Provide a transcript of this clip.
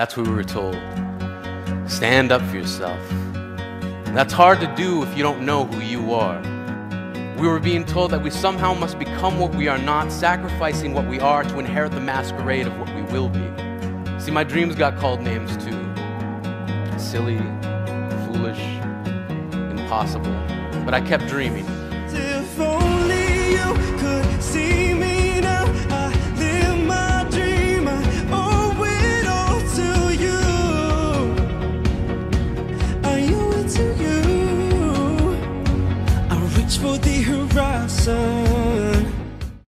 That's what we were told. Stand up for yourself. That's hard to do if you don't know who you are. We were being told that we somehow must become what we are not, sacrificing what we are to inherit the masquerade of what we will be. See, my dreams got called names too silly, foolish, impossible. But I kept dreaming. for the horizon.